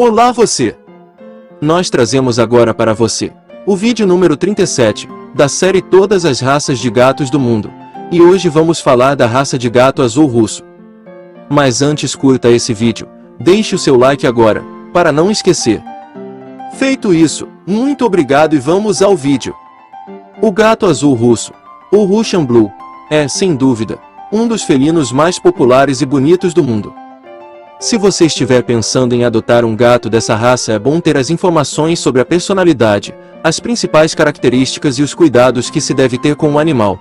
Olá você! Nós trazemos agora para você o vídeo número 37 da série Todas as raças de gatos do mundo. E hoje vamos falar da raça de gato azul russo. Mas antes curta esse vídeo, deixe o seu like agora, para não esquecer. Feito isso, muito obrigado e vamos ao vídeo. O gato azul russo, o Russian Blue, é, sem dúvida, um dos felinos mais populares e bonitos do mundo. Se você estiver pensando em adotar um gato dessa raça é bom ter as informações sobre a personalidade, as principais características e os cuidados que se deve ter com o animal.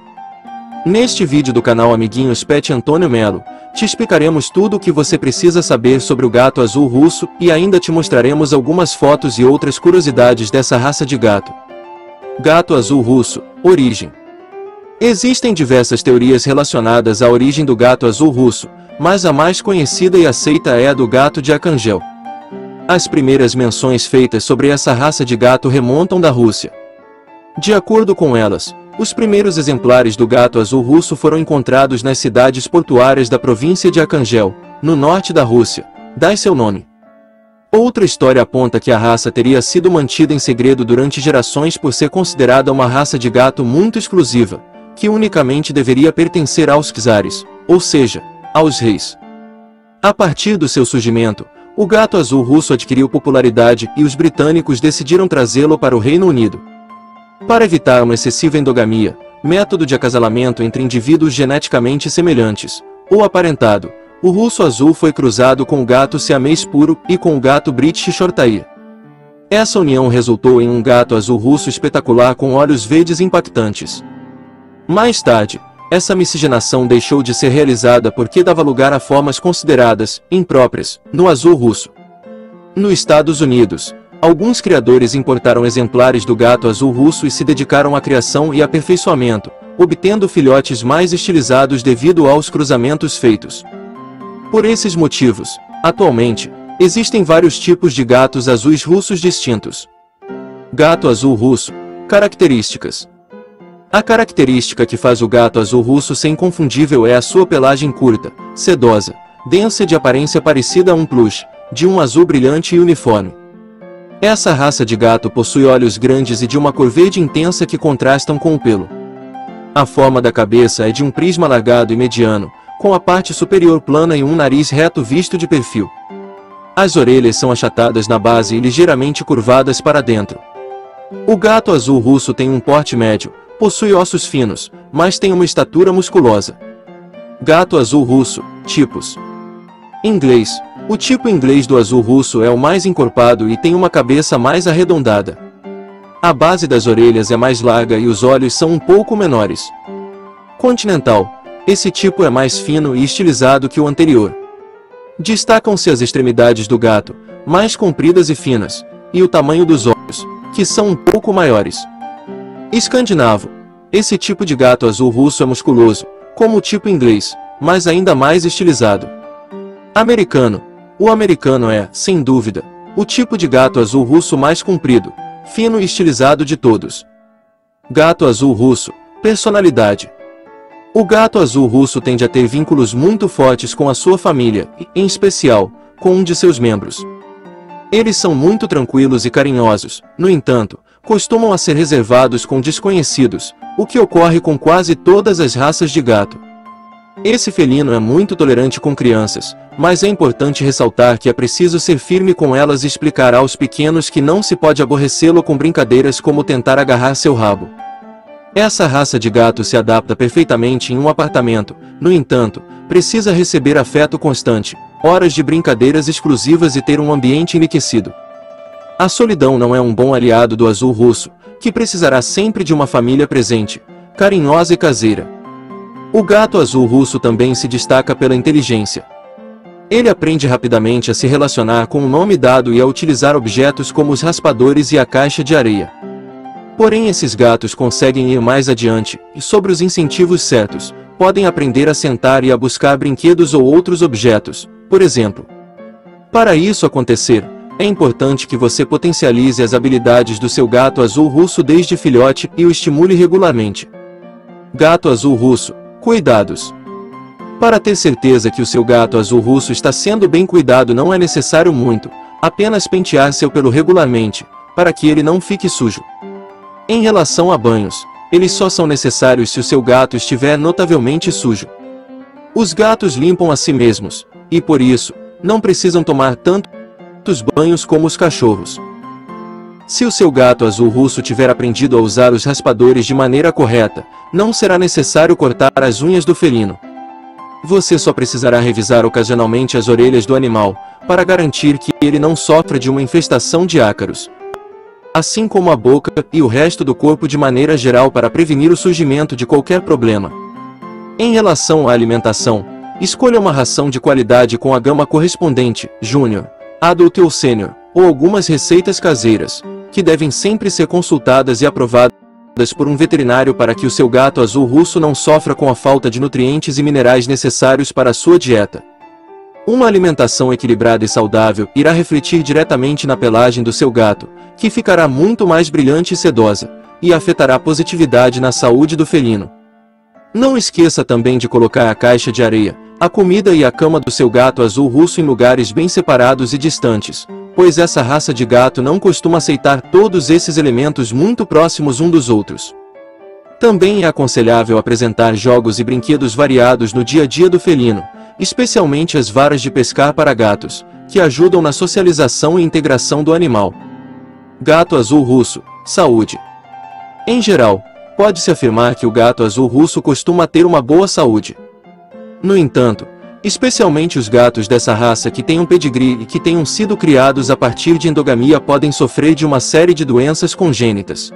Neste vídeo do canal Amiguinhos Pet Antônio Melo, te explicaremos tudo o que você precisa saber sobre o gato azul russo e ainda te mostraremos algumas fotos e outras curiosidades dessa raça de gato. Gato azul russo, origem. Existem diversas teorias relacionadas à origem do gato azul russo, mas a mais conhecida e aceita é a do gato de Arcangel. As primeiras menções feitas sobre essa raça de gato remontam da Rússia. De acordo com elas, os primeiros exemplares do gato azul russo foram encontrados nas cidades portuárias da província de Arcangel, no norte da Rússia. Dai seu nome. Outra história aponta que a raça teria sido mantida em segredo durante gerações por ser considerada uma raça de gato muito exclusiva, que unicamente deveria pertencer aos czares, ou seja, aos reis. A partir do seu surgimento, o gato azul russo adquiriu popularidade e os britânicos decidiram trazê-lo para o Reino Unido. Para evitar uma excessiva endogamia, método de acasalamento entre indivíduos geneticamente semelhantes, ou aparentado, o russo azul foi cruzado com o gato siamês puro e com o gato British Shorthair. Essa união resultou em um gato azul russo espetacular com olhos verdes impactantes. Mais tarde, essa miscigenação deixou de ser realizada porque dava lugar a formas consideradas impróprias no azul russo. Nos Estados Unidos, alguns criadores importaram exemplares do gato azul russo e se dedicaram à criação e aperfeiçoamento, obtendo filhotes mais estilizados devido aos cruzamentos feitos. Por esses motivos, atualmente, existem vários tipos de gatos azuis russos distintos. Gato azul russo. Características a característica que faz o gato azul russo ser inconfundível é a sua pelagem curta, sedosa, densa de aparência parecida a um plush, de um azul brilhante e uniforme. Essa raça de gato possui olhos grandes e de uma cor verde intensa que contrastam com o pelo. A forma da cabeça é de um prisma alargado e mediano, com a parte superior plana e um nariz reto visto de perfil. As orelhas são achatadas na base e ligeiramente curvadas para dentro. O gato azul russo tem um porte médio, Possui ossos finos, mas tem uma estatura musculosa. Gato azul russo, tipos. Inglês. O tipo inglês do azul russo é o mais encorpado e tem uma cabeça mais arredondada. A base das orelhas é mais larga e os olhos são um pouco menores. Continental. Esse tipo é mais fino e estilizado que o anterior. Destacam-se as extremidades do gato, mais compridas e finas, e o tamanho dos olhos, que são um pouco maiores. Escandinavo. Esse tipo de gato azul russo é musculoso, como o tipo inglês, mas ainda mais estilizado. Americano. O americano é, sem dúvida, o tipo de gato azul russo mais comprido, fino e estilizado de todos. Gato azul russo. Personalidade. O gato azul russo tende a ter vínculos muito fortes com a sua família, e, em especial, com um de seus membros. Eles são muito tranquilos e carinhosos, no entanto, costumam a ser reservados com desconhecidos, o que ocorre com quase todas as raças de gato. Esse felino é muito tolerante com crianças, mas é importante ressaltar que é preciso ser firme com elas e explicar aos pequenos que não se pode aborrecê-lo com brincadeiras como tentar agarrar seu rabo. Essa raça de gato se adapta perfeitamente em um apartamento, no entanto, precisa receber afeto constante, horas de brincadeiras exclusivas e ter um ambiente enriquecido. A solidão não é um bom aliado do azul russo, que precisará sempre de uma família presente, carinhosa e caseira. O gato azul russo também se destaca pela inteligência. Ele aprende rapidamente a se relacionar com o nome dado e a utilizar objetos como os raspadores e a caixa de areia. Porém esses gatos conseguem ir mais adiante, e sobre os incentivos certos, podem aprender a sentar e a buscar brinquedos ou outros objetos, por exemplo. Para isso acontecer, é importante que você potencialize as habilidades do seu gato azul russo desde filhote e o estimule regularmente. Gato azul russo, cuidados. Para ter certeza que o seu gato azul russo está sendo bem cuidado não é necessário muito, Apenas pentear seu pelo regularmente, para que ele não fique sujo. Em relação a banhos, eles só são necessários se o seu gato estiver notavelmente sujo. Os gatos limpam a si mesmos, e por isso, não precisam tomar tantos banhos como os cachorros. Se o seu gato azul russo tiver aprendido a usar os raspadores de maneira correta, não será necessário cortar as unhas do felino. Você só precisará revisar ocasionalmente as orelhas do animal, para garantir que ele não sofra de uma infestação de ácaros. Assim como a boca e o resto do corpo de maneira geral para prevenir o surgimento de qualquer problema. Em relação à alimentação, escolha uma ração de qualidade com a gama correspondente, Júnior, Adult ou Sênior, ou algumas receitas caseiras, que devem sempre ser consultadas e aprovadas por um veterinário para que o seu gato azul russo não sofra com a falta de nutrientes e minerais necessários para a sua dieta. Uma alimentação equilibrada e saudável irá refletir diretamente na pelagem do seu gato, que ficará muito mais brilhante e sedosa, e afetará positividade na saúde do felino. Não esqueça também de colocar a caixa de areia, a comida e a cama do seu gato azul russo em lugares bem separados e distantes, pois essa raça de gato não costuma aceitar todos esses elementos muito próximos um dos outros. Também é aconselhável apresentar jogos e brinquedos variados no dia a dia do felino, especialmente as varas de pescar para gatos, que ajudam na socialização e integração do animal. Gato azul russo, saúde. Em geral, pode-se afirmar que o gato azul russo costuma ter uma boa saúde. No entanto, Especialmente os gatos dessa raça que têm um pedigree e que tenham sido criados a partir de endogamia podem sofrer de uma série de doenças congênitas.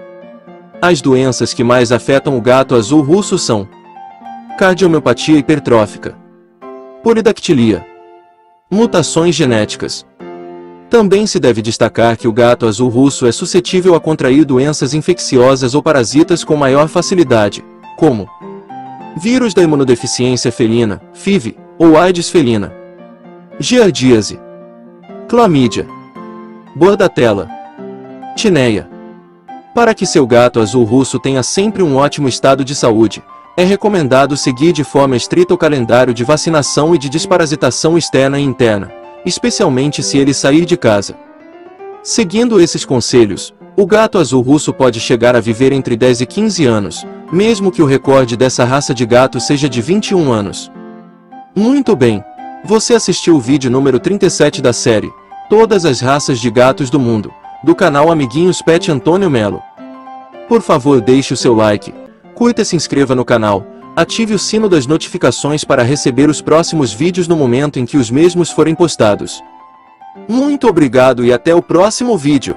As doenças que mais afetam o gato azul russo são cardiomiopatia hipertrófica, polidactilia, mutações genéticas. Também se deve destacar que o gato azul russo é suscetível a contrair doenças infecciosas ou parasitas com maior facilidade, como vírus da imunodeficiência felina, FIV, ou AIDS felina. Giardíase. Clamídia. Bordatela. Tineia. Para que seu gato azul russo tenha sempre um ótimo estado de saúde, é recomendado seguir de forma estrita o calendário de vacinação e de desparasitação externa e interna, especialmente se ele sair de casa. Seguindo esses conselhos, o gato azul russo pode chegar a viver entre 10 e 15 anos, mesmo que o recorde dessa raça de gato seja de 21 anos. Muito bem. Você assistiu o vídeo número 37 da série Todas as raças de gatos do mundo, do canal Amiguinhos Pet Antônio Melo. Por favor deixe o seu like, curta e se inscreva no canal, ative o sino das notificações para receber os próximos vídeos no momento em que os mesmos forem postados. Muito obrigado e até o próximo vídeo.